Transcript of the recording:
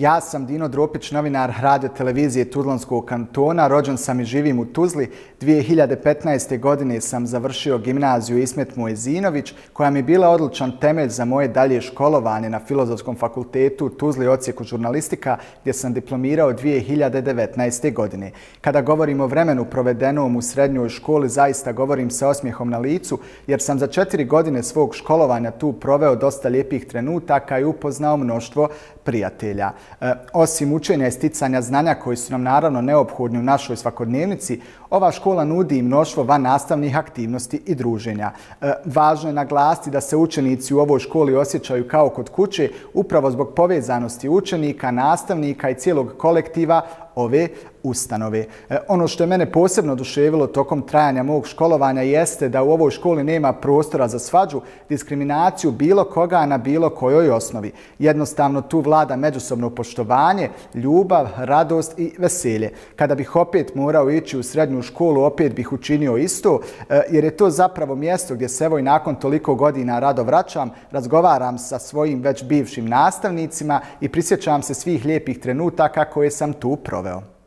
Ja sam Dino Dropić, novinar radio televizije Tuzlanskog kantona. Rođen sam i živim u Tuzli. 2015. godine sam završio gimnaziju Ismet Mojezinović, koja mi bila odličan temelj za moje dalje školovanje na Filozofskom fakultetu Tuzli ocijeku žurnalistika, gdje sam diplomirao 2019. godine. Kada govorim o vremenu provedenom u srednjoj školi, zaista govorim sa osmijehom na licu, jer sam za četiri godine svog školovanja tu proveo dosta lijepih trenutaka i upoznao mnoštvo prijatelja. E, osim učenja i sticanja znanja koji su nam naravno neophodni u našoj svakodnevnici, ova škola nudi i mnoštvo van nastavnih aktivnosti i druženja. E, važno je naglasiti da se učenici u ovoj školi osjećaju kao kod kuće upravo zbog povezanosti učenika, nastavnika i cijelog kolektiva ove ustanove. E, ono što je mene posebno oduševilo tokom trajanja mog školovanja jeste da u ovoj školi nema prostora za svađu, diskriminaciju bilo koga na bilo kojoj osnovi. Jednostavno tu vlada međusobno poštovanje, ljubav, radost i veselje. Kada bih opet morao ići u srednju školu, opet bih učinio isto, e, jer je to zapravo mjesto gdje se evo i nakon toliko godina rado vraćam, razgovaram sa svojim već bivšim nastavnicima i prisjećam se svih lijepih trenutaka koje sam tu proveo.